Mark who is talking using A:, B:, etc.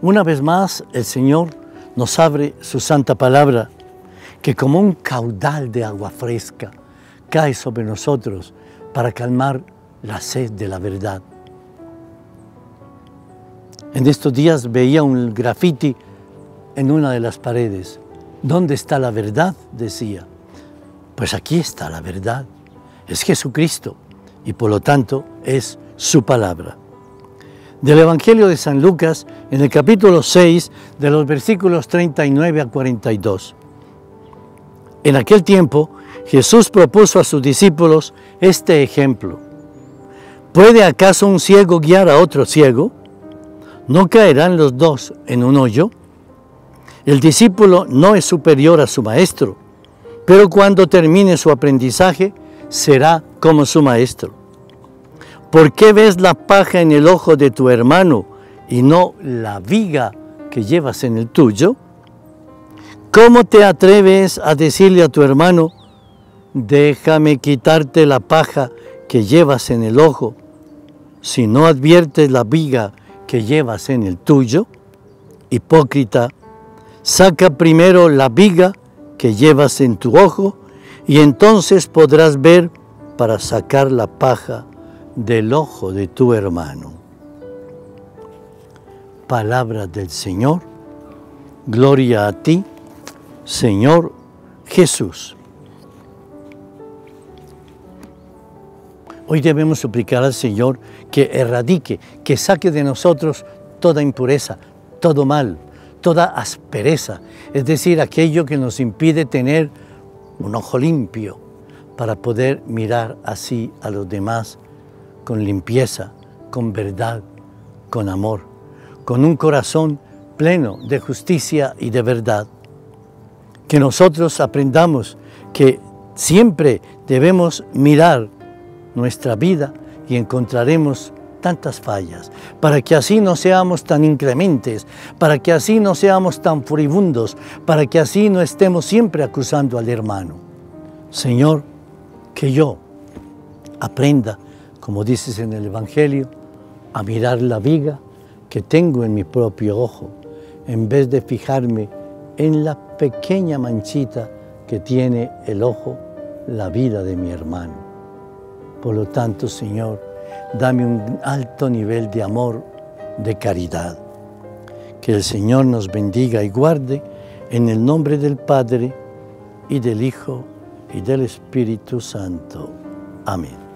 A: Una vez más, el Señor nos abre su santa palabra, que como un caudal de agua fresca cae sobre nosotros para calmar la sed de la verdad. En estos días veía un grafiti en una de las paredes. ¿Dónde está la verdad? decía. Pues aquí está la verdad. Es Jesucristo y por lo tanto es su palabra. Del Evangelio de San Lucas, en el capítulo 6, de los versículos 39 a 42. En aquel tiempo, Jesús propuso a sus discípulos este ejemplo. ¿Puede acaso un ciego guiar a otro ciego? ¿No caerán los dos en un hoyo? El discípulo no es superior a su maestro, pero cuando termine su aprendizaje será como su maestro. ¿Por qué ves la paja en el ojo de tu hermano y no la viga que llevas en el tuyo? ¿Cómo te atreves a decirle a tu hermano, déjame quitarte la paja que llevas en el ojo, si no adviertes la viga que llevas en el tuyo? Hipócrita, saca primero la viga que llevas en tu ojo y entonces podrás ver para sacar la paja del ojo de tu hermano. Palabra del Señor, gloria a ti, Señor Jesús. Hoy debemos suplicar al Señor que erradique, que saque de nosotros toda impureza, todo mal, toda aspereza, es decir, aquello que nos impide tener un ojo limpio para poder mirar así a los demás con limpieza, con verdad, con amor, con un corazón pleno de justicia y de verdad. Que nosotros aprendamos que siempre debemos mirar nuestra vida y encontraremos tantas fallas, para que así no seamos tan incrementes, para que así no seamos tan furibundos, para que así no estemos siempre acusando al hermano. Señor, que yo aprenda, como dices en el Evangelio, a mirar la viga que tengo en mi propio ojo, en vez de fijarme en la pequeña manchita que tiene el ojo, la vida de mi hermano. Por lo tanto, Señor, dame un alto nivel de amor, de caridad. Que el Señor nos bendiga y guarde en el nombre del Padre y del Hijo y del Espíritu Santo. Amén.